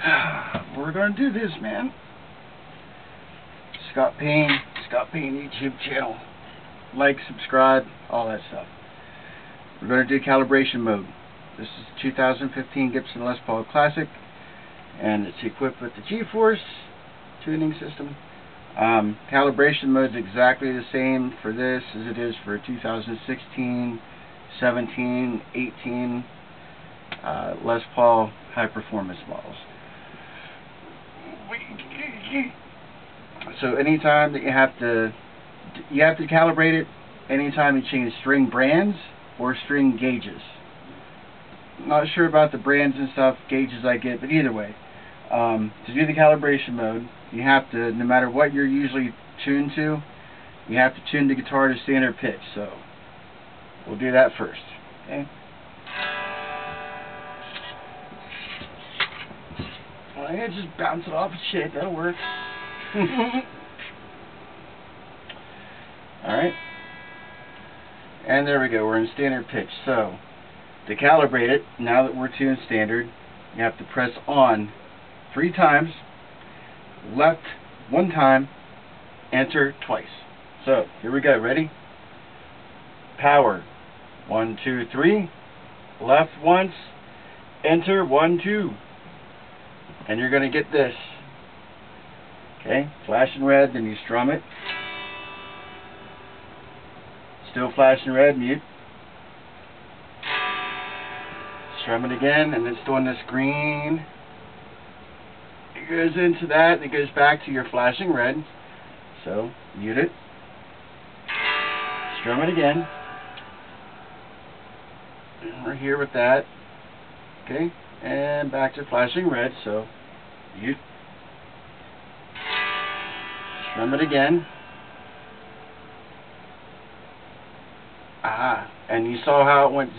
We're gonna do this, man. Scott Paine, Scott Paine YouTube channel. Like, subscribe, all that stuff. We're gonna do calibration mode. This is 2015 Gibson Les Paul Classic, and it's equipped with the G-Force tuning system. Um, calibration mode is exactly the same for this as it is for 2016, 17, 18 uh, Les Paul high performance models. So anytime that you have to you have to calibrate it anytime you change string brands or string gauges. Not sure about the brands and stuff, gauges I get, but either way, um, to do the calibration mode, you have to, no matter what you're usually tuned to, you have to tune the guitar to standard pitch. So we'll do that first. Okay. Well, yeah, just bounce it off shit. That'll work. Alright. And there we go. We're in standard pitch. So, to calibrate it, now that we're tuned standard, you have to press on three times, left one time, enter twice. So, here we go. Ready? Power. One, two, three. Left once. Enter. One, two. And you're going to get this. Okay, flashing red, then you strum it. Still flashing red, mute. Strum it again, and it's doing this green. It goes into that, and it goes back to your flashing red. So, mute it. Strum it again. And we're here with that. Okay, and back to flashing red, so you Strum it again. Ah, and you saw how it went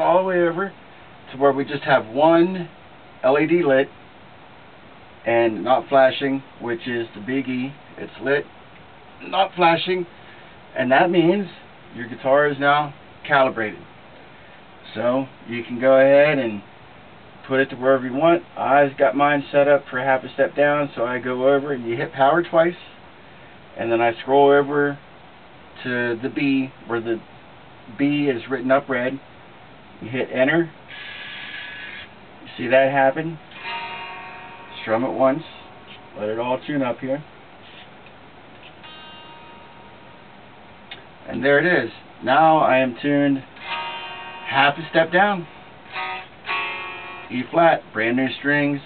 all the way over to where we just have one LED lit and not flashing, which is the big E. It's lit, not flashing, and that means your guitar is now calibrated. So you can go ahead and put it to wherever you want. I've got mine set up for half a step down, so I go over and you hit power twice, and then I scroll over to the B, where the B is written up red. You hit enter. You see that happen? Strum it once. Let it all tune up here. And there it is. Now I am tuned half a step down. E flat, brand new strings,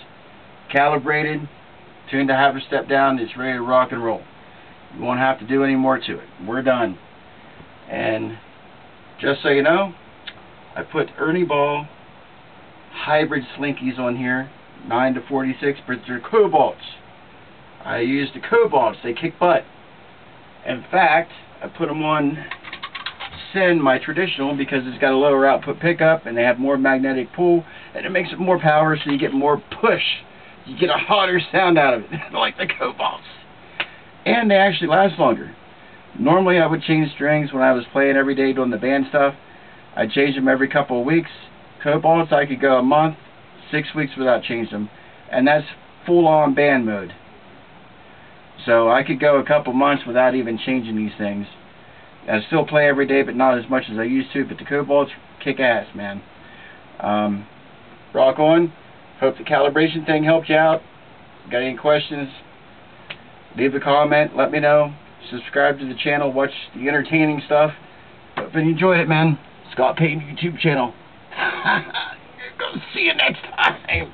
calibrated, tuned to half a step down, it's ready to rock and roll. You won't have to do any more to it. We're done. And just so you know, I put Ernie Ball hybrid slinkies on here, 9 to 46, but they're cobalts. I used the cobalts, they kick butt. In fact, I put them on Send my traditional because it's got a lower output pickup and they have more magnetic pull and it makes it more power so you get more push. You get a hotter sound out of it, like the cobalts. And they actually last longer. Normally I would change strings when I was playing every day doing the band stuff. I change them every couple of weeks. Cobalts I could go a month, six weeks without changing them. And that's full on band mode. So I could go a couple months without even changing these things. I still play every day, but not as much as I used to. But the cobalts kick ass, man. Um, rock on. Hope the calibration thing helped you out. Got any questions? Leave a comment. Let me know. Subscribe to the channel. Watch the entertaining stuff. Hope you enjoyed it, man. Scott Paine YouTube channel. See you next time.